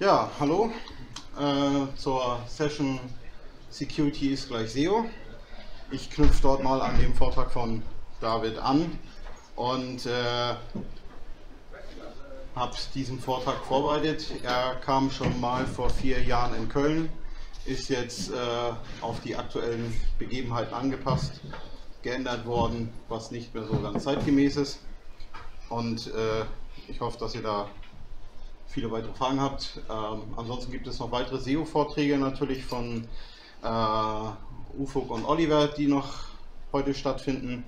Ja, hallo äh, zur Session Security ist gleich SEO. Ich knüpfe dort mal an dem Vortrag von David an und äh, habe diesen Vortrag vorbereitet. Er kam schon mal vor vier Jahren in Köln, ist jetzt äh, auf die aktuellen Begebenheiten angepasst, geändert worden, was nicht mehr so ganz zeitgemäß ist. Und äh, ich hoffe, dass ihr da viele weitere Fragen habt. Ähm, ansonsten gibt es noch weitere SEO-Vorträge natürlich von äh, Ufuk und Oliver, die noch heute stattfinden.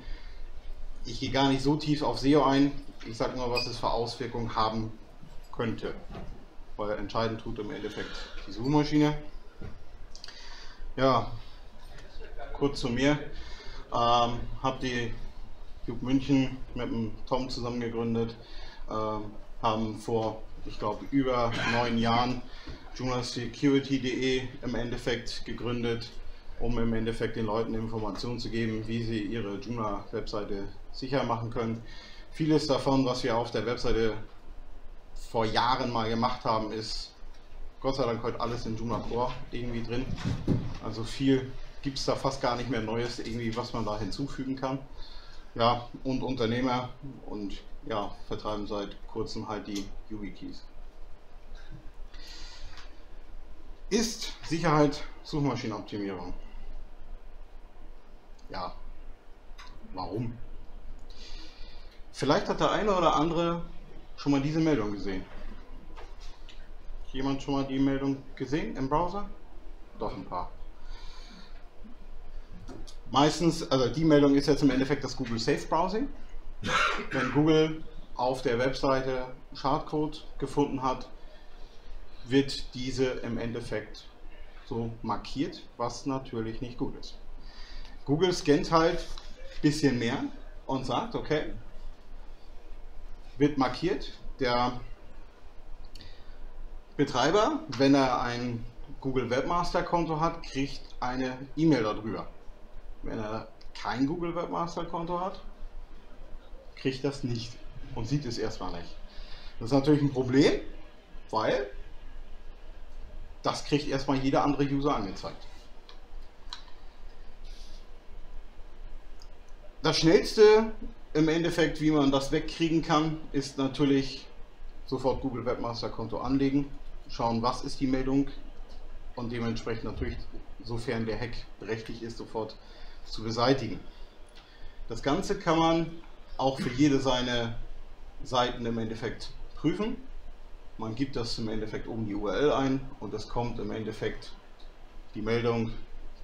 Ich gehe gar nicht so tief auf SEO ein. Ich sage nur, was es für Auswirkungen haben könnte. Weil entscheidend tut im Endeffekt die Suchmaschine. Ja, kurz zu mir. Ähm, habe die Cube München mit dem Tom zusammen gegründet, ähm, haben vor, ich glaube, über neun Jahren journalsecurity.de im Endeffekt gegründet, um im Endeffekt den Leuten Informationen zu geben, wie sie ihre Joomla-Webseite sicher machen können. Vieles davon, was wir auf der Webseite vor Jahren mal gemacht haben, ist Gott sei Dank heute alles in Joomla Core irgendwie drin. Also viel gibt es da fast gar nicht mehr Neues, irgendwie, was man da hinzufügen kann ja, und Unternehmer und ja, vertreiben seit kurzem halt die YubiKeys. Ist Sicherheit Suchmaschinenoptimierung? Ja, warum? Vielleicht hat der eine oder andere schon mal diese Meldung gesehen. Jemand schon mal die Meldung gesehen im Browser? Doch ein paar. Meistens, also die Meldung ist jetzt im Endeffekt das Google Safe Browsing. Wenn Google auf der Webseite Schadcode gefunden hat, wird diese im Endeffekt so markiert, was natürlich nicht gut ist. Google scannt halt ein bisschen mehr und sagt, okay, wird markiert. Der Betreiber, wenn er ein Google Webmaster Konto hat, kriegt eine E-Mail darüber. Wenn er kein Google Webmaster Konto hat, kriegt das nicht und sieht es erstmal nicht. Das ist natürlich ein Problem, weil das kriegt erstmal jeder andere User angezeigt. Das schnellste im Endeffekt, wie man das wegkriegen kann, ist natürlich sofort Google Webmaster Konto anlegen, schauen, was ist die Meldung und dementsprechend natürlich, sofern der Hack berechtigt ist, sofort zu beseitigen. Das Ganze kann man auch für jede seine Seiten im Endeffekt prüfen. Man gibt das im Endeffekt oben die URL ein und es kommt im Endeffekt die Meldung,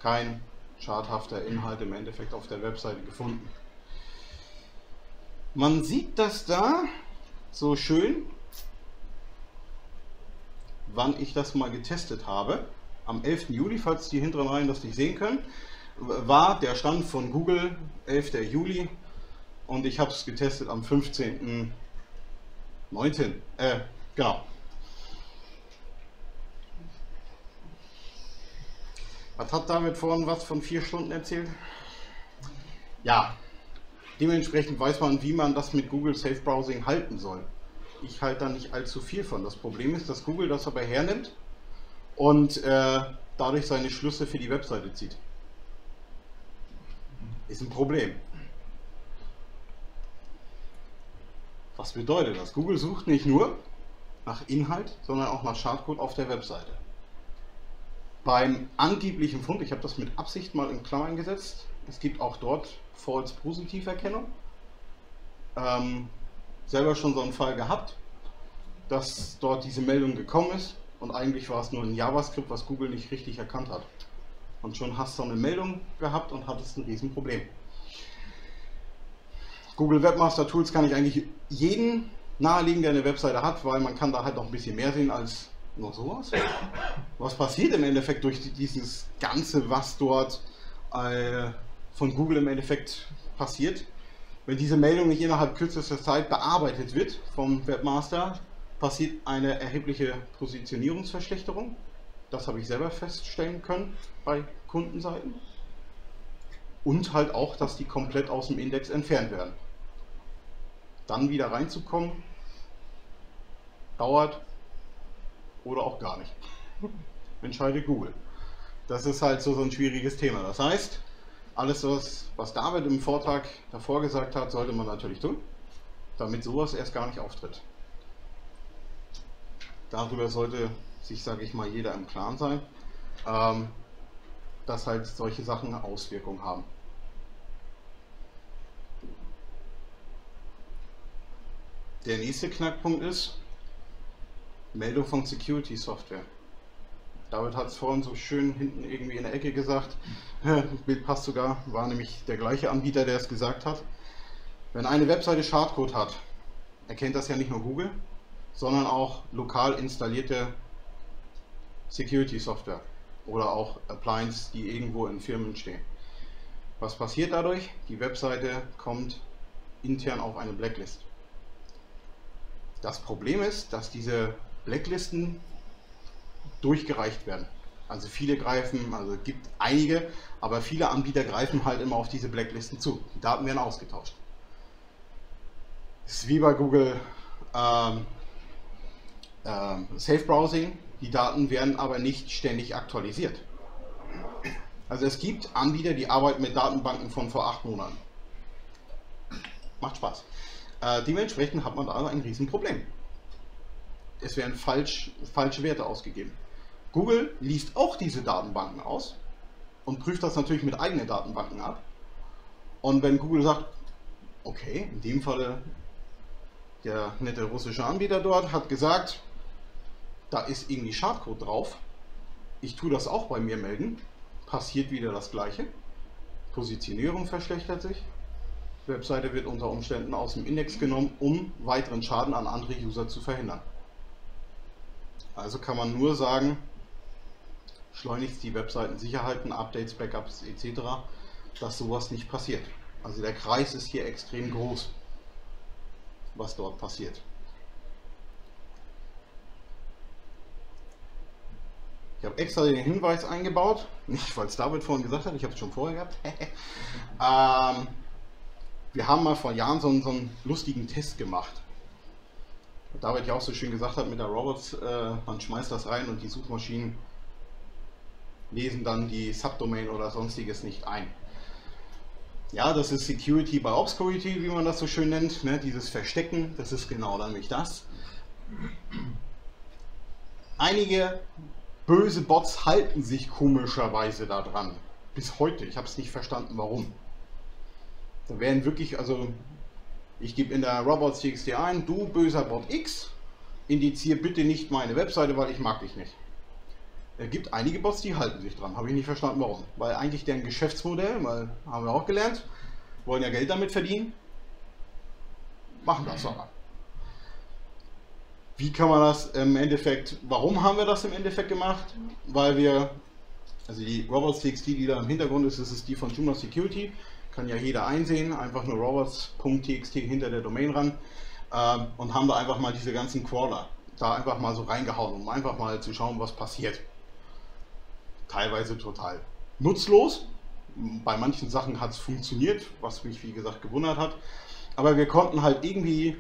kein schadhafter Inhalt im Endeffekt auf der Webseite gefunden. Man sieht das da so schön, wann ich das mal getestet habe. Am 11. Juli, falls die hinteren Reihen das nicht sehen können war der Stand von Google 11. Juli und ich habe es getestet am 15.9. Äh, genau. Was hat damit vorhin was von vier Stunden erzählt? Ja, dementsprechend weiß man, wie man das mit Google Safe Browsing halten soll. Ich halte da nicht allzu viel von. Das Problem ist, dass Google das aber hernimmt und äh, dadurch seine Schlüsse für die Webseite zieht ist ein Problem. Was bedeutet das? Google sucht nicht nur nach Inhalt, sondern auch nach Schadcode auf der Webseite. Beim angeblichen Fund, ich habe das mit Absicht mal in Klammern gesetzt, es gibt auch dort False-Positiverkennung. Ähm, selber schon so einen Fall gehabt, dass dort diese Meldung gekommen ist und eigentlich war es nur ein JavaScript, was Google nicht richtig erkannt hat. Und schon hast du eine Meldung gehabt und hattest ein Riesenproblem. Google Webmaster Tools kann ich eigentlich jeden nahelegen, der eine Webseite hat, weil man kann da halt noch ein bisschen mehr sehen als nur sowas. Was passiert im Endeffekt durch dieses Ganze, was dort äh, von Google im Endeffekt passiert? Wenn diese Meldung nicht innerhalb kürzester Zeit bearbeitet wird vom Webmaster, passiert eine erhebliche Positionierungsverschlechterung. Das habe ich selber feststellen können bei Kundenseiten. Und halt auch, dass die komplett aus dem Index entfernt werden. Dann wieder reinzukommen, dauert oder auch gar nicht. Entscheidet Google. Das ist halt so, so ein schwieriges Thema. Das heißt, alles, was, was David im Vortrag davor gesagt hat, sollte man natürlich tun, damit sowas erst gar nicht auftritt. Darüber sollte sich, sage ich mal, jeder im Klaren sein, ähm, dass halt solche Sachen Auswirkungen haben. Der nächste Knackpunkt ist Meldung von Security Software. David hat es vorhin so schön hinten irgendwie in der Ecke gesagt. Bild passt sogar, war nämlich der gleiche Anbieter, der es gesagt hat. Wenn eine Webseite Schadcode hat, erkennt das ja nicht nur Google, sondern auch lokal installierte Security Software oder auch Appliance, die irgendwo in Firmen stehen. Was passiert dadurch? Die Webseite kommt intern auf eine Blacklist. Das Problem ist, dass diese Blacklisten durchgereicht werden. Also viele greifen, also es gibt einige, aber viele Anbieter greifen halt immer auf diese Blacklisten zu. Die Daten werden ausgetauscht. Das ist wie bei Google ähm, ähm, Safe Browsing. Die Daten werden aber nicht ständig aktualisiert. Also es gibt Anbieter, die arbeiten mit Datenbanken von vor acht Monaten. Macht Spaß. Äh, dementsprechend hat man da ein Riesenproblem. Es werden falsch, falsche Werte ausgegeben. Google liest auch diese Datenbanken aus und prüft das natürlich mit eigenen Datenbanken ab. Und wenn Google sagt, okay, in dem Falle der nette russische Anbieter dort hat gesagt, da ist irgendwie Schadcode drauf, ich tue das auch bei mir melden, passiert wieder das gleiche. Positionierung verschlechtert sich, Webseite wird unter Umständen aus dem Index genommen, um weiteren Schaden an andere User zu verhindern. Also kann man nur sagen, schleunigst die Webseiten Sicherheiten, Updates, Backups etc., dass sowas nicht passiert. Also der Kreis ist hier extrem groß, was dort passiert. Ich habe extra den Hinweis eingebaut, nicht weil es David vorhin gesagt hat, ich habe es schon vorher gehabt. ähm, wir haben mal vor Jahren so, so einen lustigen Test gemacht. David ja auch so schön gesagt hat mit der Robots, äh, man schmeißt das rein und die Suchmaschinen lesen dann die Subdomain oder sonstiges nicht ein. Ja, das ist Security by Obscurity, wie man das so schön nennt, ne? dieses Verstecken, das ist genau nämlich das. Einige böse Bots halten sich komischerweise daran. Bis heute, ich habe es nicht verstanden, warum. Da werden wirklich, also ich gebe in der Robots.txt ein, du böser Bot X, indiziere bitte nicht meine Webseite, weil ich mag dich nicht. Es gibt einige Bots, die halten sich dran. Habe ich nicht verstanden, warum. Weil eigentlich deren Geschäftsmodell, weil haben wir auch gelernt, wollen ja Geld damit verdienen. Machen das aber. Wie kann man das im Endeffekt, warum haben wir das im Endeffekt gemacht? Weil wir, also die Robots.txt, die da im Hintergrund ist, das ist die von Juno Security kann ja jeder einsehen, einfach nur robots.txt hinter der Domain ran äh, und haben da einfach mal diese ganzen Crawler da einfach mal so reingehauen, um einfach mal zu schauen, was passiert. Teilweise total nutzlos. Bei manchen Sachen hat es funktioniert, was mich wie gesagt gewundert hat. Aber wir konnten halt irgendwie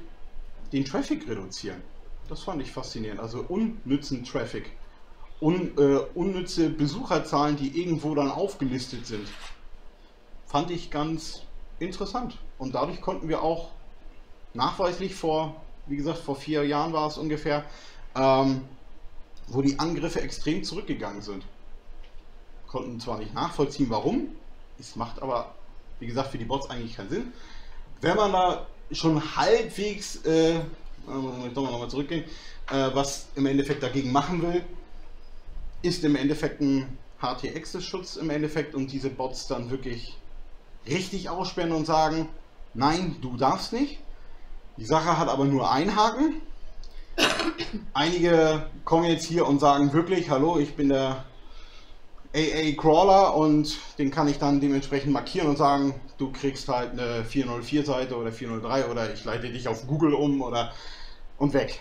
den Traffic reduzieren. Das fand ich faszinierend. Also unnützen Traffic. Un, äh, unnütze Besucherzahlen, die irgendwo dann aufgelistet sind fand ich ganz interessant. Und dadurch konnten wir auch nachweislich vor, wie gesagt, vor vier Jahren war es ungefähr, ähm, wo die Angriffe extrem zurückgegangen sind. Konnten zwar nicht nachvollziehen, warum, es macht aber, wie gesagt, für die Bots eigentlich keinen Sinn. Wenn man da schon halbwegs, äh, muss ich doch mal nochmal zurückgehen, äh, was im Endeffekt dagegen machen will, ist im Endeffekt ein HT-Access-Schutz im Endeffekt und diese Bots dann wirklich richtig aussperren und sagen, nein, du darfst nicht. Die Sache hat aber nur einen Haken. Einige kommen jetzt hier und sagen wirklich, hallo, ich bin der AA Crawler und den kann ich dann dementsprechend markieren und sagen, du kriegst halt eine 404 Seite oder 403 oder ich leite dich auf Google um oder und weg.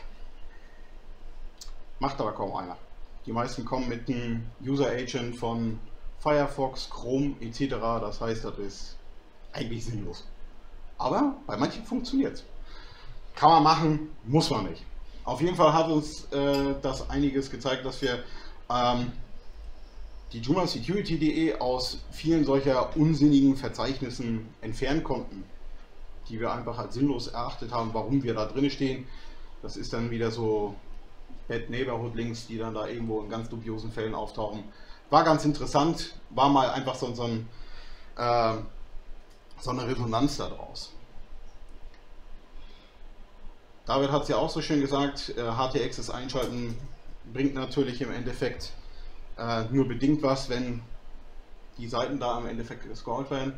Macht aber kaum einer. Die meisten kommen mit einem User Agent von Firefox, Chrome etc. Das heißt, das ist eigentlich sinnlos. Aber bei manchen funktioniert es. Kann man machen, muss man nicht. Auf jeden Fall hat uns äh, das einiges gezeigt, dass wir ähm, die Joomla Security.de aus vielen solcher unsinnigen Verzeichnissen entfernen konnten, die wir einfach als sinnlos erachtet haben, warum wir da drin stehen. Das ist dann wieder so Bad Neighborhood Links, die dann da irgendwo in ganz dubiosen Fällen auftauchen. War ganz interessant, war mal einfach so, so, ein, äh, so eine Resonanz daraus. David hat es ja auch so schön gesagt, äh, HTXs einschalten bringt natürlich im Endeffekt äh, nur bedingt was, wenn die Seiten da im Endeffekt gescrollt werden.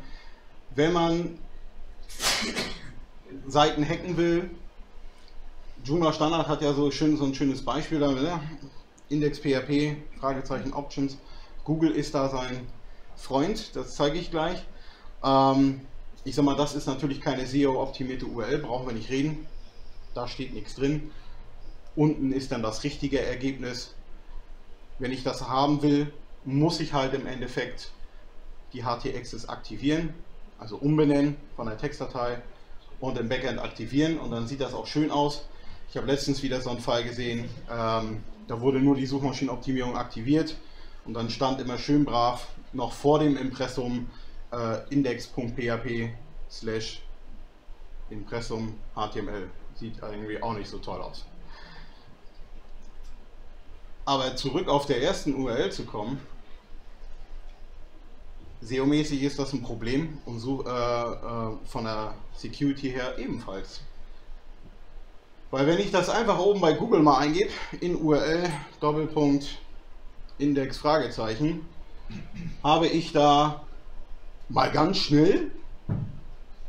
Wenn man Seiten hacken will, Joomla Standard hat ja so, schön, so ein schönes Beispiel damit, ne? Index PHP, Fragezeichen Options. Google ist da sein Freund, das zeige ich gleich. Ähm, ich sag mal, das ist natürlich keine SEO-optimierte URL, brauchen wir nicht reden. Da steht nichts drin. Unten ist dann das richtige Ergebnis. Wenn ich das haben will, muss ich halt im Endeffekt die HT-Access aktivieren, also umbenennen von der Textdatei und im Backend aktivieren und dann sieht das auch schön aus. Ich habe letztens wieder so einen Fall gesehen, ähm, da wurde nur die Suchmaschinenoptimierung aktiviert und dann stand immer schön brav noch vor dem Impressum äh, index.php slash Impressum HTML. Sieht irgendwie auch nicht so toll aus. Aber zurück auf der ersten URL zu kommen, SEO-mäßig ist das ein Problem und so, äh, äh, von der Security her ebenfalls. Weil wenn ich das einfach oben bei Google mal eingebe, in URL Doppelpunkt Index Fragezeichen, habe ich da mal ganz schnell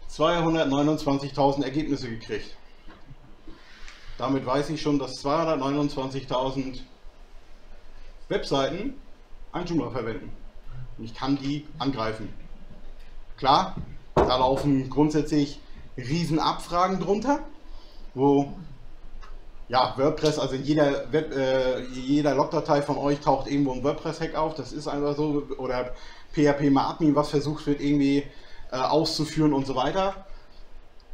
229.000 Ergebnisse gekriegt. Damit weiß ich schon, dass 229.000 Webseiten ein Joomla verwenden. Und ich kann die angreifen. Klar, da laufen grundsätzlich Riesenabfragen drunter, wo ja, WordPress, also jeder, Web, äh, jeder Logdatei von euch taucht irgendwo ein WordPress-Hack auf, das ist einfach so, oder PHP Admin, was versucht wird irgendwie äh, auszuführen und so weiter.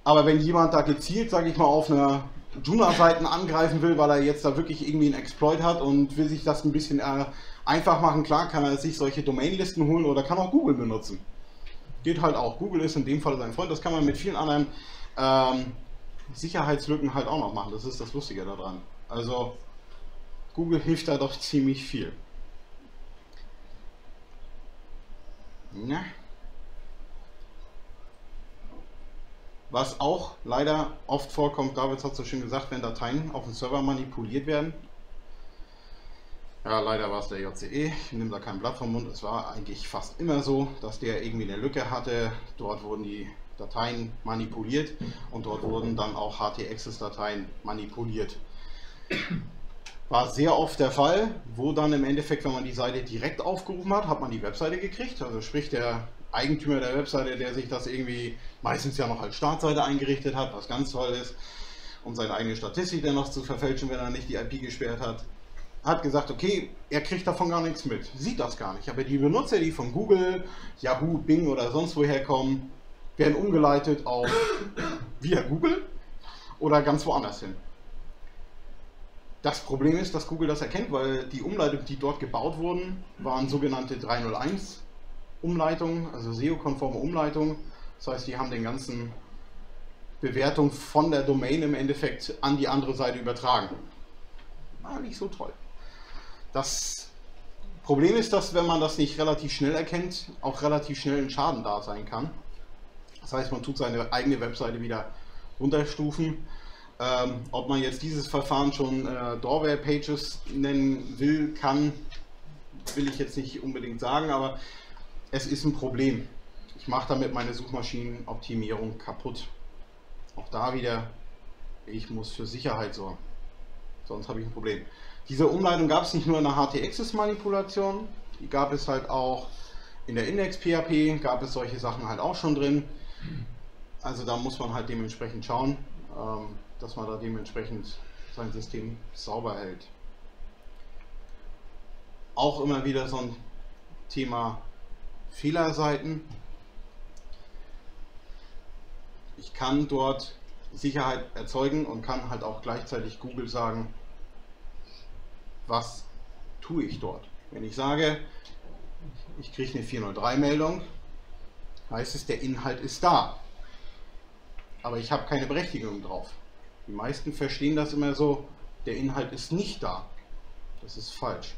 Aber wenn jemand da gezielt, sage ich mal, auf einer Joomla-Seiten angreifen will, weil er jetzt da wirklich irgendwie einen Exploit hat und will sich das ein bisschen äh, einfach machen. Klar kann er sich solche Domainlisten holen oder kann auch Google benutzen. Geht halt auch. Google ist in dem Fall sein Freund. Das kann man mit vielen anderen ähm, Sicherheitslücken halt auch noch machen. Das ist das Lustige daran. Also Google hilft da doch ziemlich viel. Ja. Was auch leider oft vorkommt, David hat so schön gesagt, wenn Dateien auf dem Server manipuliert werden. Ja, leider war es der JCE, ich nehme da kein Blatt vom Mund, es war eigentlich fast immer so, dass der irgendwie eine Lücke hatte. Dort wurden die Dateien manipuliert und dort wurden dann auch HT-Access-Dateien manipuliert. War sehr oft der Fall, wo dann im Endeffekt, wenn man die Seite direkt aufgerufen hat, hat man die Webseite gekriegt. Also sprich, der Eigentümer der Webseite, der sich das irgendwie meistens ja noch als Startseite eingerichtet hat, was ganz toll ist, um seine eigene Statistik dann noch zu verfälschen, wenn er nicht die IP gesperrt hat, hat gesagt, okay, er kriegt davon gar nichts mit, sieht das gar nicht. Aber die Benutzer, die von Google, Yahoo, Bing oder sonst woher kommen, werden umgeleitet auf via Google oder ganz woanders hin. Das Problem ist, dass Google das erkennt, weil die Umleitungen, die dort gebaut wurden, waren sogenannte 301 Umleitung, also SEO-konforme Umleitung. Das heißt, die haben den ganzen Bewertung von der Domain im Endeffekt an die andere Seite übertragen. War nicht so toll. Das Problem ist, dass wenn man das nicht relativ schnell erkennt, auch relativ schnell ein Schaden da sein kann. Das heißt, man tut seine eigene Webseite wieder runterstufen. Ähm, ob man jetzt dieses Verfahren schon äh, Doorware Pages nennen will, kann, will ich jetzt nicht unbedingt sagen, aber es ist ein Problem. Ich mache damit meine Suchmaschinenoptimierung kaputt. Auch da wieder, ich muss für Sicherheit sorgen. Sonst habe ich ein Problem. Diese Umleitung gab es nicht nur in der HT-Access-Manipulation, die gab es halt auch in der Index-PHP, gab es solche Sachen halt auch schon drin. Also da muss man halt dementsprechend schauen, ähm, dass man da dementsprechend sein System sauber hält. Auch immer wieder so ein Thema Fehlerseiten. Ich kann dort Sicherheit erzeugen und kann halt auch gleichzeitig Google sagen, was tue ich dort. Wenn ich sage, ich kriege eine 403-Meldung, heißt es, der Inhalt ist da. Aber ich habe keine Berechtigung drauf. Die meisten verstehen das immer so, der Inhalt ist nicht da. Das ist falsch.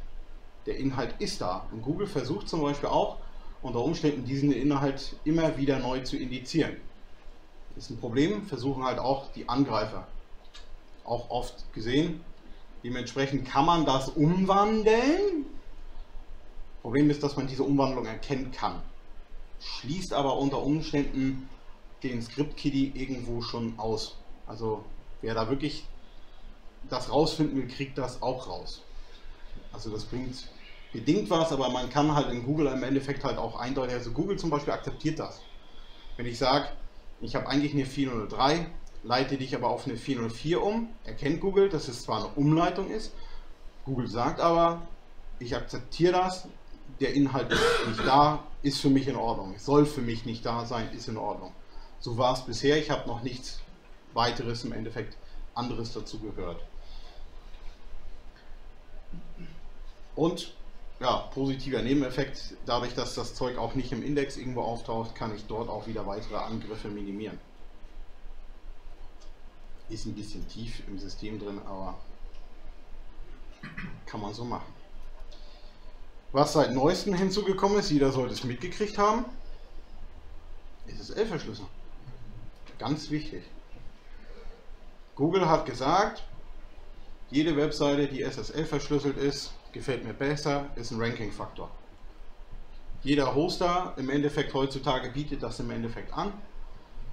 Der Inhalt ist da. Und Google versucht zum Beispiel auch, unter Umständen diesen Inhalt immer wieder neu zu indizieren. Das ist ein Problem, versuchen halt auch die Angreifer. Auch oft gesehen. Dementsprechend kann man das umwandeln. Problem ist, dass man diese Umwandlung erkennen kann. Schließt aber unter Umständen den Script-Kiddie irgendwo schon aus. Also wer da wirklich das rausfinden will, kriegt das auch raus. Also das bringt bedingt was, aber man kann halt in Google im Endeffekt halt auch eindeutig, also Google zum Beispiel akzeptiert das. Wenn ich sage, ich habe eigentlich eine 403, leite dich aber auf eine 404 um, erkennt Google, dass es zwar eine Umleitung ist, Google sagt aber, ich akzeptiere das, der Inhalt ist nicht da, ist für mich in Ordnung, soll für mich nicht da sein, ist in Ordnung. So war es bisher, ich habe noch nichts weiteres im Endeffekt anderes dazu gehört. Und ja, positiver Nebeneffekt, dadurch, dass das Zeug auch nicht im Index irgendwo auftaucht, kann ich dort auch wieder weitere Angriffe minimieren. Ist ein bisschen tief im System drin, aber kann man so machen. Was seit neuestem hinzugekommen ist, jeder sollte es mitgekriegt haben, ist SSL-Verschlüssel. Ganz wichtig. Google hat gesagt, jede Webseite, die SSL verschlüsselt ist, gefällt mir besser, ist ein Ranking-Faktor. Jeder Hoster im Endeffekt heutzutage bietet das im Endeffekt an.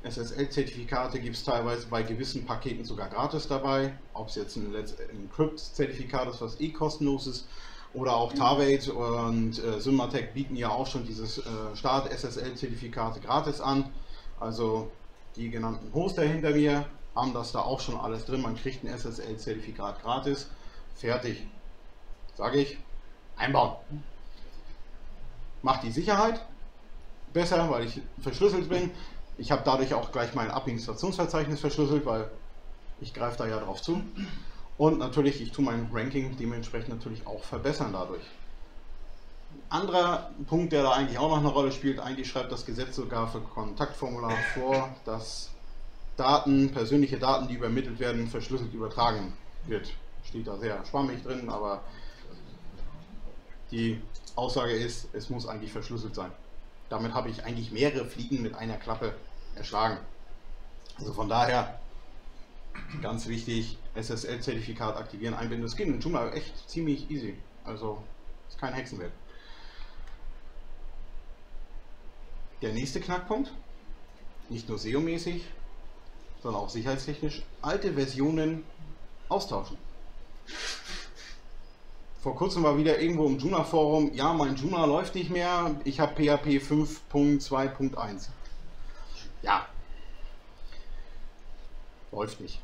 SSL-Zertifikate gibt es teilweise bei gewissen Paketen sogar gratis dabei. Ob es jetzt ein, Encrypt-Zertifikat ist, was eh kostenlos ist, oder auch Tarwait und äh, Symatec bieten ja auch schon dieses äh, Start-SSL-Zertifikate gratis an. Also die genannten Hoster hinter mir haben das da auch schon alles drin. Man kriegt ein SSL-Zertifikat gratis. Fertig sage ich, einbauen. Macht die Sicherheit besser, weil ich verschlüsselt bin. Ich habe dadurch auch gleich mein Administrationsverzeichnis verschlüsselt, weil ich greife da ja drauf zu. Und natürlich, ich tue mein Ranking dementsprechend natürlich auch verbessern dadurch. Ein anderer Punkt, der da eigentlich auch noch eine Rolle spielt, eigentlich schreibt das Gesetz sogar für Kontaktformular vor, dass Daten, persönliche Daten, die übermittelt werden, verschlüsselt übertragen wird. Steht da sehr schwammig drin, aber die Aussage ist, es muss eigentlich verschlüsselt sein. Damit habe ich eigentlich mehrere Fliegen mit einer Klappe erschlagen. Also von daher ganz wichtig, SSL-Zertifikat aktivieren, einbinden. Das geht in Joomla echt ziemlich easy. Also ist kein Hexenwert. Der nächste Knackpunkt, nicht nur SEO-mäßig, sondern auch sicherheitstechnisch, alte Versionen austauschen. Vor kurzem war wieder irgendwo im Joomla Forum, ja, mein Joomla läuft nicht mehr, ich habe PHP 5.2.1. Ja, läuft nicht.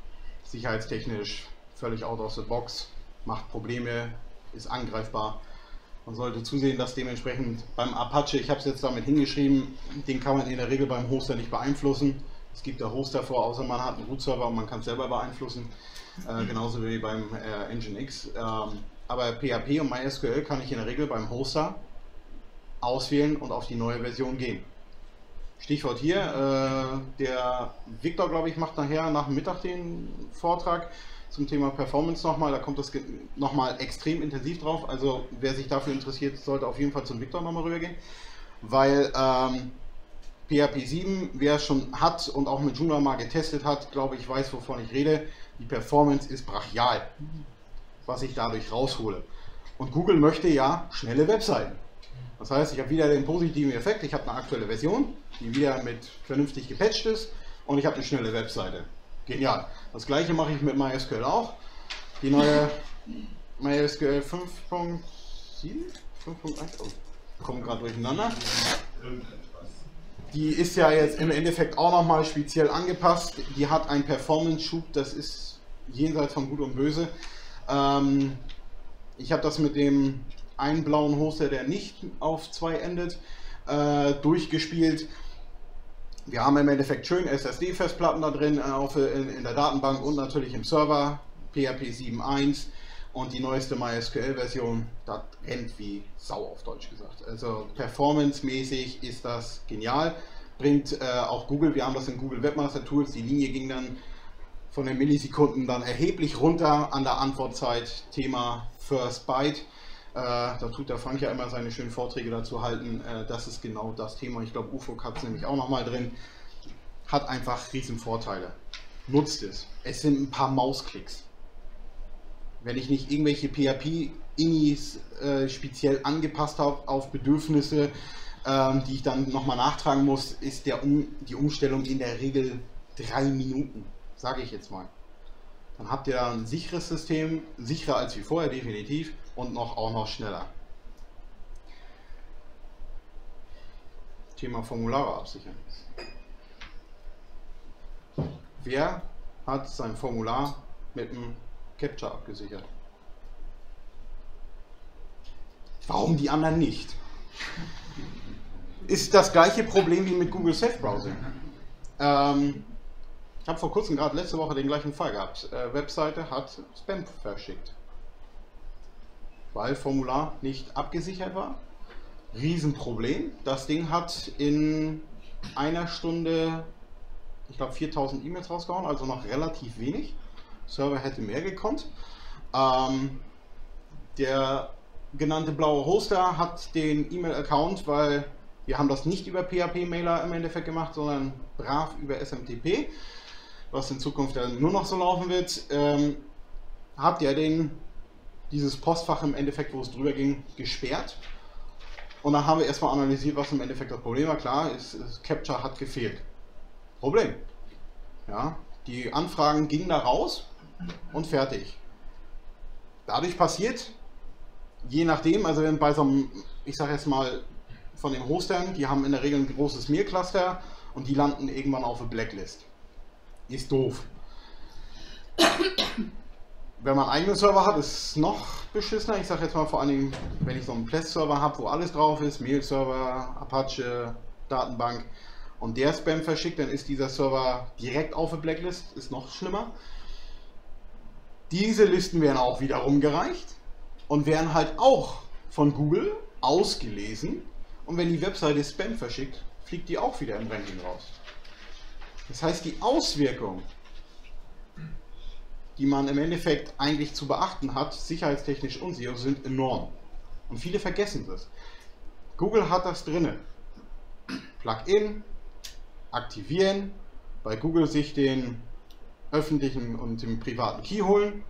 Sicherheitstechnisch völlig out of the box, macht Probleme, ist angreifbar. Man sollte zusehen, dass dementsprechend beim Apache, ich habe es jetzt damit hingeschrieben, den kann man in der Regel beim Hoster nicht beeinflussen. Es gibt da Hoster vor, außer man hat einen Root-Server und man kann es selber beeinflussen. Äh, genauso wie beim äh, Nginx. Ähm, aber PHP und MySQL kann ich in der Regel beim Hoster auswählen und auf die neue Version gehen. Stichwort hier, äh, der Victor, glaube ich, macht nachher nach dem Mittag den Vortrag zum Thema Performance nochmal. Da kommt das nochmal extrem intensiv drauf. Also wer sich dafür interessiert, sollte auf jeden Fall zum Victor nochmal rübergehen. Weil ähm, PHP 7, wer es schon hat und auch mit Joomla mal getestet hat, glaube ich, weiß, wovon ich rede. Die Performance ist brachial was ich dadurch raushole. Und Google möchte ja schnelle Webseiten. Das heißt, ich habe wieder den positiven Effekt, ich habe eine aktuelle Version, die wieder mit vernünftig gepatcht ist und ich habe eine schnelle Webseite. Genial. Das gleiche mache ich mit MySQL auch. Die neue MySQL 5.7, 5.1, oh, kommen gerade durcheinander. Die ist ja jetzt im Endeffekt auch nochmal speziell angepasst. Die hat einen Performance-Schub, das ist jenseits von Gut und Böse. Ähm, ich habe das mit dem einen blauen Hoster, der nicht auf 2 endet, äh, durchgespielt. Wir haben im Endeffekt schön SSD-Festplatten da drin äh, auf, in, in, der Datenbank und natürlich im Server, PHP 7.1 und die neueste MySQL-Version, das rennt wie Sau auf Deutsch gesagt. Also performance-mäßig ist das genial. Bringt äh, auch Google, wir haben das in Google Webmaster Tools, die Linie ging dann von den Millisekunden dann erheblich runter an der Antwortzeit. Thema First Byte. Äh, da tut der Frank ja immer seine schönen Vorträge dazu halten. Äh, das ist genau das Thema. Ich glaube, UFO hat es nämlich auch nochmal drin. Hat einfach riesen Vorteile. Nutzt es. Es sind ein paar Mausklicks. Wenn ich nicht irgendwelche PHP-Inis äh, speziell angepasst habe auf Bedürfnisse, ähm, die ich dann nochmal nachtragen muss, ist der um, die Umstellung in der Regel drei Minuten sage ich jetzt mal. Dann habt ihr ein sicheres System, sicherer als wie vorher definitiv und noch auch noch schneller. Thema Formulare absichern. Wer hat sein Formular mit dem Capture abgesichert? Warum die anderen nicht? Ist das gleiche Problem wie mit Google Safe Browsing. Ähm, ich habe vor kurzem gerade letzte Woche den gleichen Fall gehabt. Äh, Webseite hat Spam verschickt. Weil Formular nicht abgesichert war. Riesenproblem. Das Ding hat in einer Stunde, ich glaube, 4000 E-Mails rausgehauen, also noch relativ wenig. Server hätte mehr gekonnt. Ähm, der genannte blaue Hoster hat den E-Mail-Account, weil wir haben das nicht über PHP-Mailer im Endeffekt gemacht, sondern brav über SMTP was in Zukunft ja nur noch so laufen wird, ähm, hat ja den, dieses Postfach im Endeffekt, wo es drüber ging, gesperrt. Und dann haben wir erstmal analysiert, was im Endeffekt das Problem war. Klar, ist, ist Capture hat gefehlt. Problem. Ja, die Anfragen gingen da raus und fertig. Dadurch passiert, je nachdem, also wenn bei so einem, ich sage jetzt mal, von den Hostern, die haben in der Regel ein großes Mail-Cluster und die landen irgendwann auf der Blacklist ist doof. Wenn man einen eigenen Server hat, ist es noch beschissener. Ich sage jetzt mal vor allen Dingen, wenn ich so einen Pless-Server habe, wo alles drauf ist, Mail-Server, Apache, Datenbank und der Spam verschickt, dann ist dieser Server direkt auf der Blacklist, ist noch schlimmer. Diese Listen werden auch wiederum gereicht und werden halt auch von Google ausgelesen. Und wenn die Webseite Spam verschickt, fliegt die auch wieder im Ranking raus. Das heißt, die Auswirkungen, die man im Endeffekt eigentlich zu beachten hat, sicherheitstechnisch SEO, sind enorm. Und viele vergessen das. Google hat das drinne. Plugin, aktivieren, bei Google sich den öffentlichen und den privaten Key holen,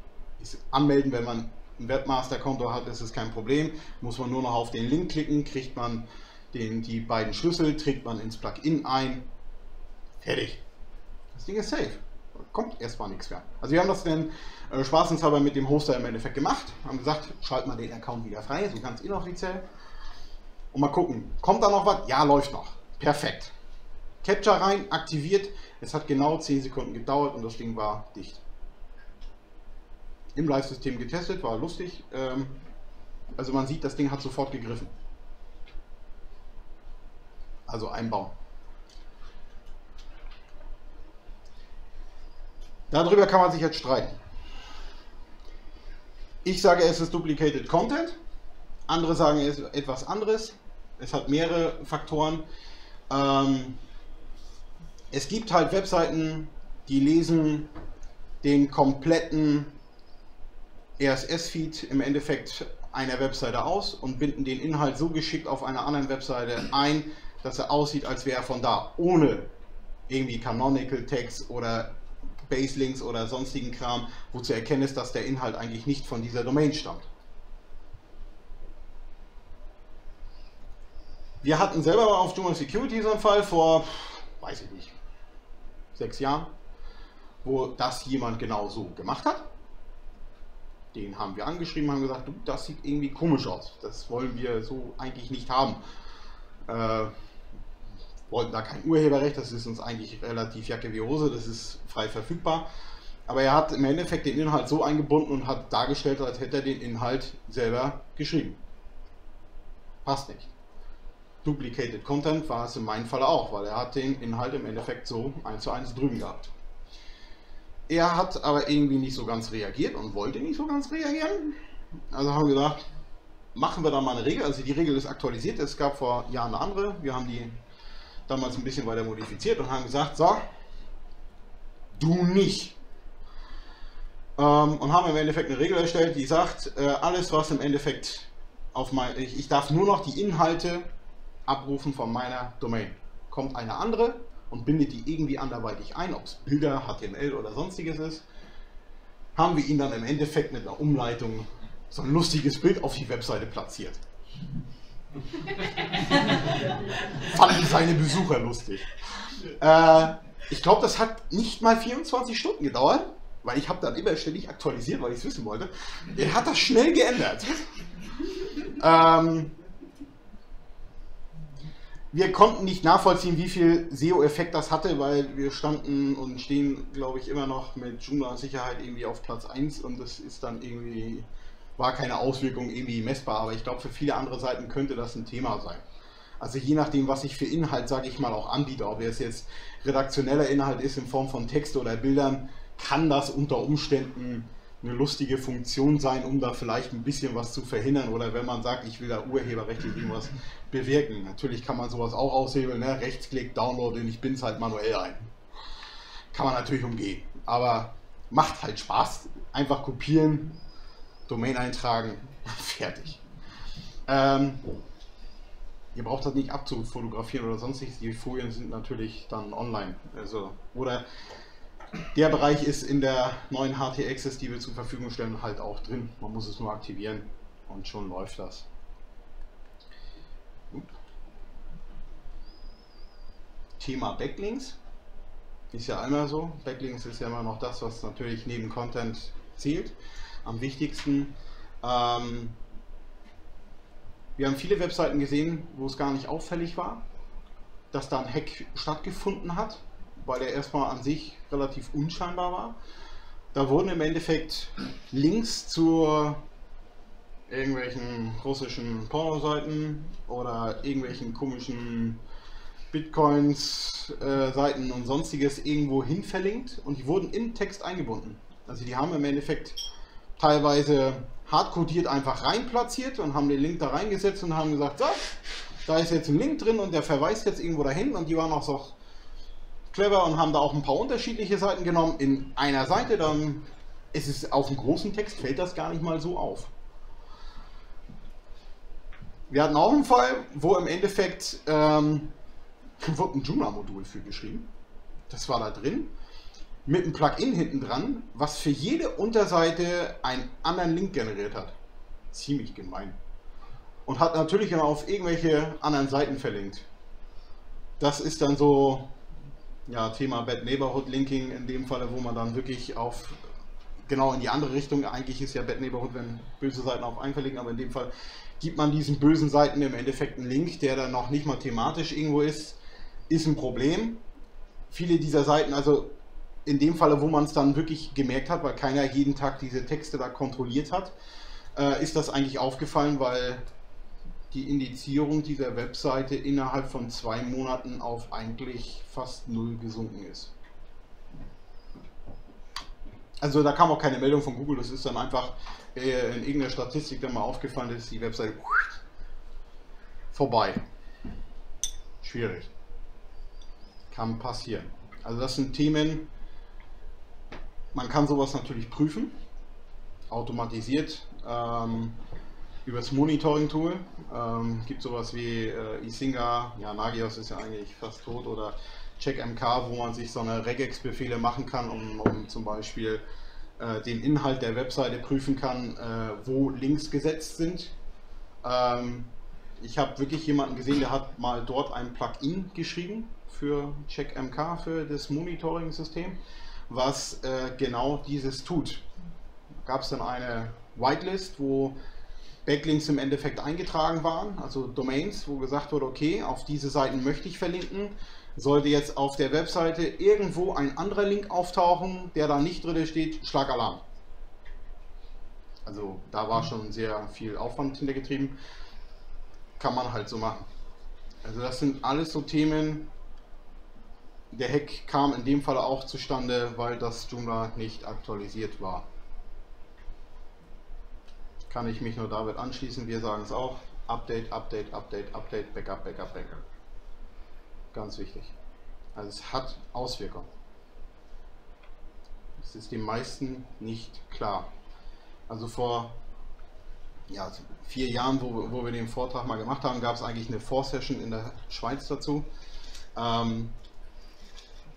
anmelden, wenn man ein Webmaster-Konto hat, ist es kein Problem. Muss man nur noch auf den Link klicken, kriegt man den, die beiden Schlüssel, trägt man ins Plugin ein, fertig. Das Ding ist safe. Kommt erstmal nichts mehr. Also wir haben das dann äh, spaßenshalber mit dem Hoster im Endeffekt gemacht. Haben gesagt, schalt mal den Account wieder frei, so ganz inoffiziell. Und mal gucken, kommt da noch was? Ja, läuft noch. Perfekt. Capture rein, aktiviert. Es hat genau 10 Sekunden gedauert und das Ding war dicht. Im Live-System getestet, war lustig. Ähm, also man sieht, das Ding hat sofort gegriffen. Also einbauen. Darüber kann man sich jetzt streiten. Ich sage, es ist Duplicated Content. Andere sagen, es ist etwas anderes. Es hat mehrere Faktoren. Ähm, es gibt halt Webseiten, die lesen den kompletten RSS-Feed im Endeffekt einer Webseite aus und binden den Inhalt so geschickt auf einer anderen Webseite ein, dass er aussieht, als wäre er von da, ohne irgendwie Canonical Text oder Baselinks oder sonstigen Kram, wo zu erkennen ist, dass der Inhalt eigentlich nicht von dieser Domain stammt. Wir hatten selber auf Joomla Security so einen Fall vor, weiß ich nicht, sechs Jahren, wo das jemand genau so gemacht hat. Den haben wir angeschrieben, haben gesagt, du, das sieht irgendwie komisch aus. Das wollen wir so eigentlich nicht haben. Äh, wollten da kein Urheberrecht, das ist uns eigentlich relativ Jacke wie Hose, das ist frei verfügbar. Aber er hat im Endeffekt den Inhalt so eingebunden und hat dargestellt, als hätte er den Inhalt selber geschrieben. Passt nicht. Duplicated Content war es in meinem Fall auch, weil er hat den Inhalt im Endeffekt so eins zu eins drüben gehabt. Er hat aber irgendwie nicht so ganz reagiert und wollte nicht so ganz reagieren. Also haben wir gesagt, machen wir da mal eine Regel. Also die Regel ist aktualisiert. Es gab vor Jahren eine andere. Wir haben die damals ein bisschen weiter modifiziert und haben gesagt, so, du nicht. Ähm, und haben im Endeffekt eine Regel erstellt, die sagt, äh, alles was im Endeffekt auf mein, ich, ich darf nur noch die Inhalte abrufen von meiner Domain. Kommt eine andere und bindet die irgendwie anderweitig ein, ob es Bilder, HTML oder sonstiges ist, haben wir ihn dann im Endeffekt mit einer Umleitung so ein lustiges Bild auf die Webseite platziert. Fanden seine Besucher lustig. Äh, ich glaube, das hat nicht mal 24 Stunden gedauert, weil ich habe dann immer ständig aktualisiert, weil ich es wissen wollte. Er hat das schnell geändert. Ähm, wir konnten nicht nachvollziehen, wie viel SEO-Effekt das hatte, weil wir standen und stehen, glaube ich, immer noch mit Joomla Sicherheit irgendwie auf Platz 1 und das ist dann irgendwie, war keine Auswirkung irgendwie messbar, aber ich glaube, für viele andere Seiten könnte das ein Thema sein. Also je nachdem, was ich für Inhalt, sage ich mal, auch anbiete, ob es jetzt redaktioneller Inhalt ist in Form von Text oder Bildern, kann das unter Umständen eine lustige Funktion sein, um da vielleicht ein bisschen was zu verhindern oder wenn man sagt, ich will da urheberrechtlich irgendwas bewirken. Natürlich kann man sowas auch aushebeln, ne? Rechtsklick, Download und ich bin es halt manuell ein. Kann man natürlich umgehen, aber macht halt Spaß. Einfach kopieren, Domain eintragen, fertig. Ähm, ihr braucht das nicht abzufotografieren oder sonstiges. Die Folien sind natürlich dann online. Also, oder der Bereich ist in der neuen HT Access, die wir zur Verfügung stellen, halt auch drin. Man muss es nur aktivieren und schon läuft das. Thema Backlinks ist ja einmal so. Backlinks ist ja immer noch das, was natürlich neben Content zählt. Am wichtigsten. Ähm, wir haben viele Webseiten gesehen, wo es gar nicht auffällig war, dass da ein Hack stattgefunden hat weil der erstmal an sich relativ unscheinbar war. Da wurden im Endeffekt Links zu irgendwelchen russischen Pornoseiten oder irgendwelchen komischen Bitcoins, äh, Seiten und sonstiges irgendwo hin verlinkt und die wurden im Text eingebunden. Also die haben im Endeffekt teilweise hardcodiert einfach rein platziert und haben den Link da reingesetzt und haben gesagt, so, da ist jetzt ein Link drin und der verweist jetzt irgendwo dahin und die waren auch so clever und haben da auch ein paar unterschiedliche Seiten genommen in einer Seite. Dann ist es auf dem großen Text, fällt das gar nicht mal so auf. Wir hatten auch einen Fall, wo im Endeffekt ähm, wurde ein Joomla-Modul für geschrieben. Das war da drin. Mit einem Plugin hinten dran, was für jede Unterseite einen anderen Link generiert hat. Ziemlich gemein. Und hat natürlich immer auf irgendwelche anderen Seiten verlinkt. Das ist dann so ja, Thema Bad Neighborhood Linking in dem Falle, wo man dann wirklich auf genau in die andere Richtung, eigentlich ist ja Bad Neighborhood, wenn böse Seiten auf einen verlinken, aber in dem Fall gibt man diesen bösen Seiten im Endeffekt einen Link, der dann noch nicht mal thematisch irgendwo ist, ist ein Problem. Viele dieser Seiten, also in dem Falle, wo man es dann wirklich gemerkt hat, weil keiner jeden Tag diese Texte da kontrolliert hat, äh, ist das eigentlich aufgefallen, weil die Indizierung dieser Webseite innerhalb von zwei Monaten auf eigentlich fast null gesunken ist. Also da kam auch keine Meldung von Google, das ist dann einfach äh, in irgendeiner Statistik dann mal aufgefallen, dass die Webseite vorbei. Schwierig. Kann passieren. Also das sind Themen, man kann sowas natürlich prüfen, automatisiert. Ähm, über das Monitoring-Tool. Ähm, gibt sowas wie äh, Isinga, ja Nagios ist ja eigentlich fast tot, oder CheckMK, wo man sich so eine Regex-Befehle machen kann, um, um zum Beispiel äh, den Inhalt der Webseite prüfen kann, äh, wo Links gesetzt sind. Ähm, ich habe wirklich jemanden gesehen, der hat mal dort ein Plugin geschrieben für CheckMK, für das Monitoring-System, was äh, genau dieses tut. Gab es dann eine Whitelist, wo Backlinks im Endeffekt eingetragen waren, also Domains, wo gesagt wurde, okay, auf diese Seiten möchte ich verlinken. Sollte jetzt auf der Webseite irgendwo ein anderer Link auftauchen, der da nicht drin steht, Schlag Alarm. Also da war schon sehr viel Aufwand hintergetrieben. Kann man halt so machen. Also das sind alles so Themen. Der Hack kam in dem Fall auch zustande, weil das Joomla nicht aktualisiert war. Kann ich mich nur David anschließen, wir sagen es auch. Update, Update, Update, Update, Backup, Backup, Backup. Ganz wichtig. Also es hat Auswirkungen. Das ist den meisten nicht klar. Also vor ja, vier Jahren, wo, wo wir den Vortrag mal gemacht haben, gab es eigentlich eine Vorsession in der Schweiz dazu. Ähm,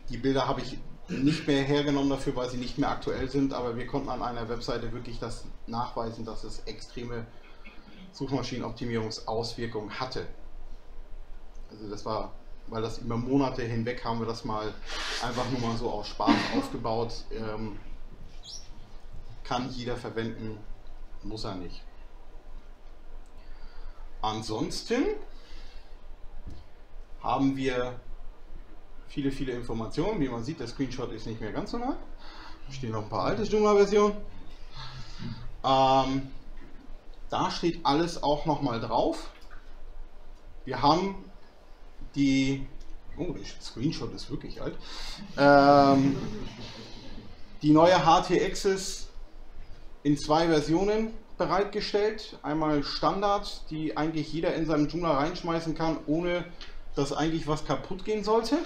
die Bilder habe ich nicht mehr hergenommen dafür, weil sie nicht mehr aktuell sind, aber wir konnten an einer Webseite wirklich das nachweisen, dass es extreme Suchmaschinenoptimierungsauswirkungen hatte. Also das war, weil das über Monate hinweg haben wir das mal einfach nur mal so aus Spaß aufgebaut. Ähm, kann jeder verwenden, muss er nicht. Ansonsten haben wir viele, viele Informationen. Wie man sieht, der Screenshot ist nicht mehr ganz so nah. Stehen noch ein paar alte Joomla-Versionen. Ähm, da steht alles auch nochmal drauf. Wir haben die, oh, der Screenshot ist wirklich alt, ähm, die neue HT-Access in zwei Versionen bereitgestellt. Einmal Standard, die eigentlich jeder in seinem Joomla reinschmeißen kann, ohne dass eigentlich was kaputt gehen sollte.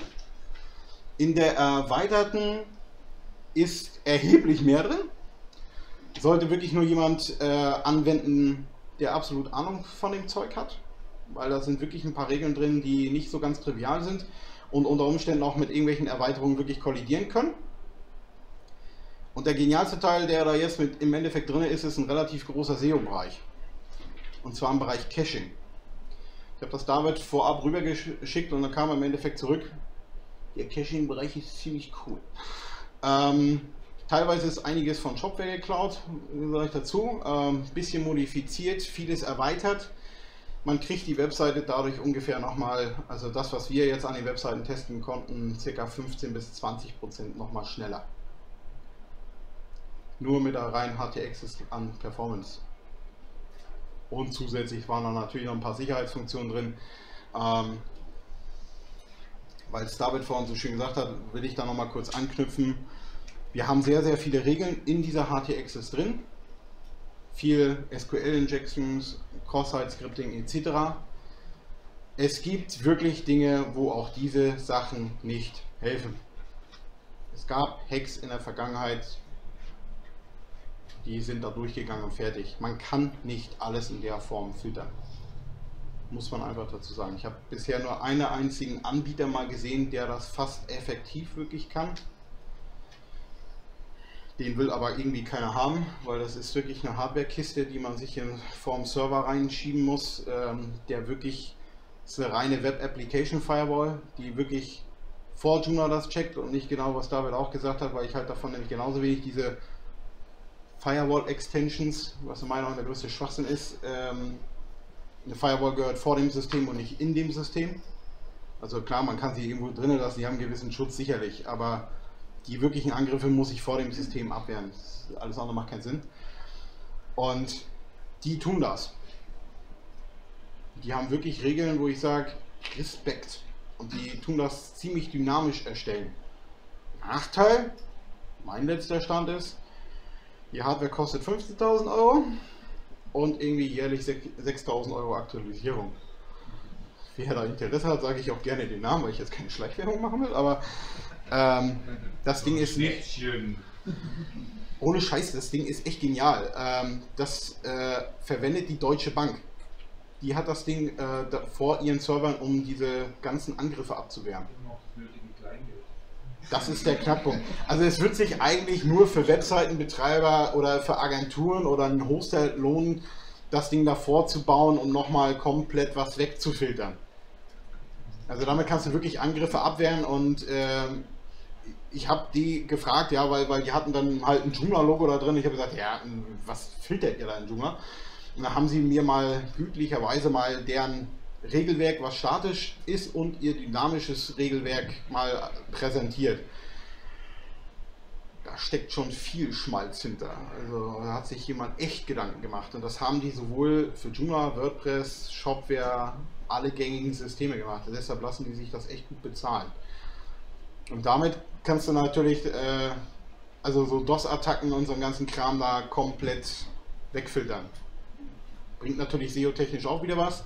In der erweiterten ist erheblich mehr drin. Sollte wirklich nur jemand äh, anwenden, der absolut Ahnung von dem Zeug hat. Weil da sind wirklich ein paar Regeln drin, die nicht so ganz trivial sind und unter Umständen auch mit irgendwelchen Erweiterungen wirklich kollidieren können. Und der genialste Teil, der da jetzt mit im Endeffekt drin ist, ist ein relativ großer SEO-Bereich. Und zwar im Bereich Caching. Ich habe das David vorab rübergeschickt und dann kam er im Endeffekt zurück. Der Caching-Bereich ist ziemlich cool. Ähm, teilweise ist einiges von Shopware geklaut, sage ich dazu. Ähm, bisschen modifiziert, vieles erweitert. Man kriegt die Webseite dadurch ungefähr nochmal, also das, was wir jetzt an den Webseiten testen konnten, ca. 15 bis 20 Prozent nochmal schneller nur mit der reinen HT-Access an Performance. Und zusätzlich waren da natürlich noch ein paar Sicherheitsfunktionen drin. Ähm, weil es David vorhin so schön gesagt hat, will ich da noch mal kurz anknüpfen. Wir haben sehr, sehr viele Regeln in dieser HT-Access drin. Viel SQL-Injections, Cross-Site-Scripting etc. Es gibt wirklich Dinge, wo auch diese Sachen nicht helfen. Es gab Hacks in der Vergangenheit, die sind da durchgegangen und fertig. Man kann nicht alles in der Form filtern. Muss man einfach dazu sagen. Ich habe bisher nur einen einzigen Anbieter mal gesehen, der das fast effektiv wirklich kann. Den will aber irgendwie keiner haben, weil das ist wirklich eine Hardware-Kiste, die man sich in Form Server reinschieben muss, ähm, der wirklich ist eine reine Web Application Firewall, die wirklich vor Juno das checkt und nicht genau, was David auch gesagt hat, weil ich halt davon nämlich genauso wenig diese Firewall-Extensions, was in meiner Meinung der größte Schwachsinn ist. Ähm, eine Firewall gehört vor dem System und nicht in dem System. Also klar, man kann sie irgendwo drinnen lassen, die haben einen gewissen Schutz sicherlich, aber die wirklichen Angriffe muss ich vor dem System abwehren. Alles andere macht keinen Sinn. Und die tun das. Die haben wirklich Regeln, wo ich sage, Respekt. Und die tun das ziemlich dynamisch erstellen. Nachteil, mein letzter Stand ist, die Hardware kostet 15.000 Euro und irgendwie jährlich 6.000 Euro Aktualisierung. Wer da Interesse hat, sage ich auch gerne den Namen, weil ich jetzt keine Schleichwerbung machen will, aber ähm, das Ding ist nicht. Ohne Scheiß, das Ding ist echt genial. Ähm, das äh, verwendet die Deutsche Bank. Die hat das Ding äh, vor ihren Servern, um diese ganzen Angriffe abzuwehren. Das ist der Knackpunkt. Also es wird sich eigentlich nur für Webseitenbetreiber oder für Agenturen oder einen Hoster lohnen, das Ding davor zu bauen und nochmal komplett was wegzufiltern. Also damit kannst du wirklich Angriffe abwehren und äh, ich habe die gefragt, ja, weil, weil die hatten dann halt ein Joomla-Logo da drin. Ich habe gesagt, ja, was filtert ihr da in Joomla? Und da haben sie mir mal gütlicherweise mal deren Regelwerk, was statisch ist und ihr dynamisches Regelwerk mal präsentiert. da steckt schon viel Schmalz hinter. Also da hat sich jemand echt Gedanken gemacht. Und das haben die sowohl für Joomla, WordPress, Shopware, alle gängigen Systeme gemacht. Und deshalb lassen die sich das echt gut bezahlen. Und damit kannst du natürlich, äh, also so DOS-Attacken und so einen ganzen Kram da komplett wegfiltern. Bringt natürlich SEO-technisch auch wieder was.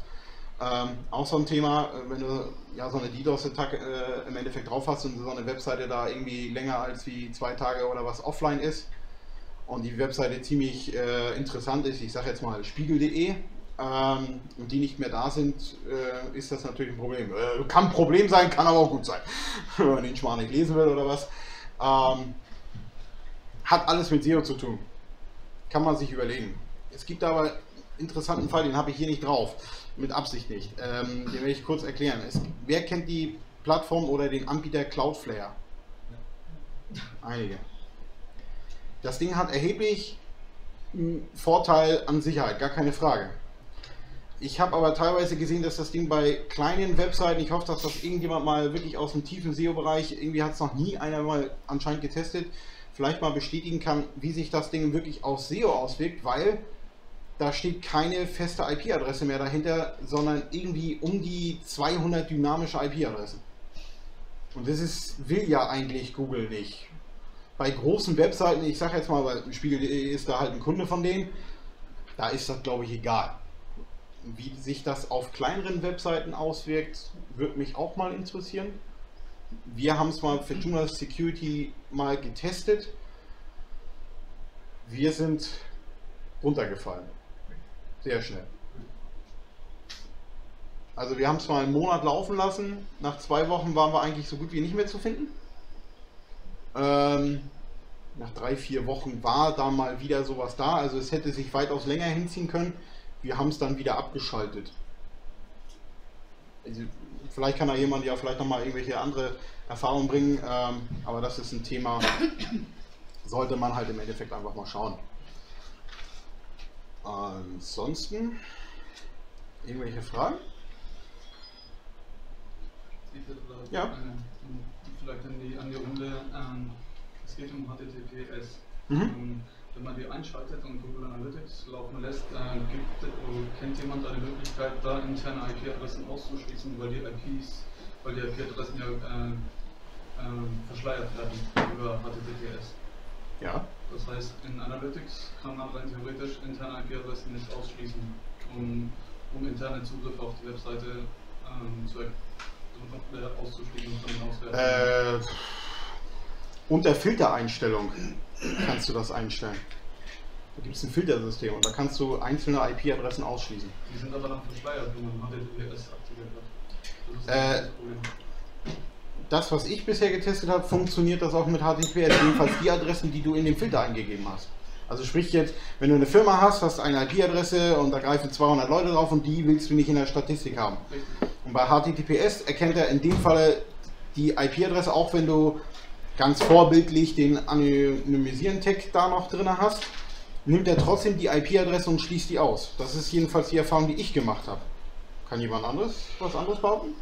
Ähm, auch so ein Thema, äh, wenn du ja so eine DDoS-Attacke äh, im Endeffekt drauf hast und so eine Webseite da irgendwie länger als wie zwei Tage oder was offline ist und die Webseite ziemlich äh, interessant ist, ich sage jetzt mal spiegel.de ähm, und die nicht mehr da sind, äh, ist das natürlich ein Problem. Äh, kann ein Problem sein, kann aber auch gut sein, wenn man den Schmarrn nicht lesen will oder was. Ähm, hat alles mit SEO zu tun. Kann man sich überlegen. Es gibt aber einen interessanten Fall, den habe ich hier nicht drauf. Mit Absicht nicht. Ähm, den werde ich kurz erklären. Es, wer kennt die Plattform oder den Anbieter Cloudflare? Einige. Das Ding hat erheblich einen Vorteil an Sicherheit, gar keine Frage. Ich habe aber teilweise gesehen, dass das Ding bei kleinen Webseiten, ich hoffe, dass das irgendjemand mal wirklich aus dem tiefen SEO-Bereich, irgendwie hat es noch nie einer mal anscheinend getestet, vielleicht mal bestätigen kann, wie sich das Ding wirklich auf SEO auswirkt, weil da steht keine feste IP-Adresse mehr dahinter, sondern irgendwie um die 200 dynamische IP-Adressen. Und das ist, will ja eigentlich Google nicht. Bei großen Webseiten, ich sage jetzt mal, weil Spiegel.de ist da halt ein Kunde von denen, da ist das glaube ich egal. Wie sich das auf kleineren Webseiten auswirkt, würde mich auch mal interessieren. Wir haben es mal für Joomla Security mal getestet. Wir sind runtergefallen. Sehr schnell. Also wir haben es mal einen Monat laufen lassen. Nach zwei Wochen waren wir eigentlich so gut wie nicht mehr zu finden. Ähm, nach drei, vier Wochen war da mal wieder sowas da. Also es hätte sich weitaus länger hinziehen können. Wir haben es dann wieder abgeschaltet. Also vielleicht kann da jemand ja vielleicht nochmal irgendwelche andere Erfahrungen bringen. Ähm, aber das ist ein Thema, sollte man halt im Endeffekt einfach mal schauen. Ansonsten, irgendwelche Fragen? Ja. Vielleicht an die, an die Runde. Ähm, es geht um HTTPS. Mhm. Ähm, wenn man die einschaltet und Google Analytics laufen lässt, äh, gibt, äh, kennt jemand eine Möglichkeit, da interne IP-Adressen auszuschließen, weil die IPs, weil die IP-Adressen ja äh, äh, verschleiert werden über HTTPS. Ja. Das heißt, in Analytics kann man rein theoretisch interne IP-Adressen nicht ausschließen, um, um interne Zugriff auf die Webseite ähm, zu, äh, auszuschließen. Äh, unter Filtereinstellung kannst du das einstellen. Da gibt es ein Filtersystem und da kannst du einzelne IP-Adressen ausschließen. Die sind aber dann verschleiert, wenn man HTTPS aktiviert hat. Das ist Äh, das Problem. Das, was ich bisher getestet habe, funktioniert das auch mit HTTPS, jedenfalls die Adressen, die du in den Filter eingegeben hast. Also sprich jetzt, wenn du eine Firma hast, hast eine IP-Adresse und da greifen 200 Leute drauf und die willst du nicht in der Statistik haben. Und bei HTTPS erkennt er in dem Falle die IP-Adresse, auch wenn du ganz vorbildlich den Anonymisieren-Tag da noch drin hast, nimmt er trotzdem die IP-Adresse und schließt die aus. Das ist jedenfalls die Erfahrung, die ich gemacht habe. Kann jemand anderes was anderes behaupten?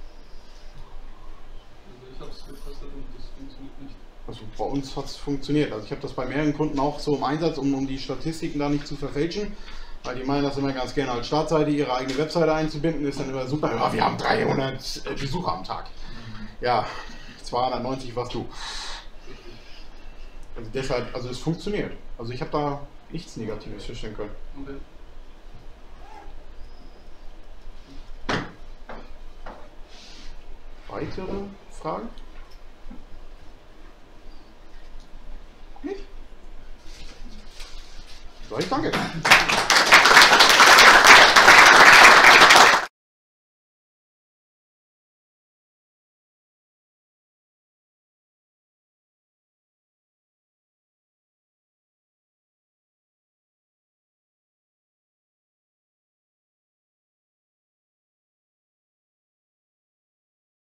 Also ich habe es getestet und das funktioniert nicht. Also bei uns hat es funktioniert. Also ich habe das bei mehreren Kunden auch so im Einsatz, um, um die Statistiken da nicht zu verfälschen. Weil die meinen das immer ganz gerne als Startseite, ihre eigene Webseite einzubinden, ist dann immer super. Ja, wir haben 300 Besucher am Tag. Ja, 290 warst du. Also deshalb, also es funktioniert. Also ich habe da nichts Negatives feststellen können. Okay. Weitere Fragen? Hm? So, ich danke.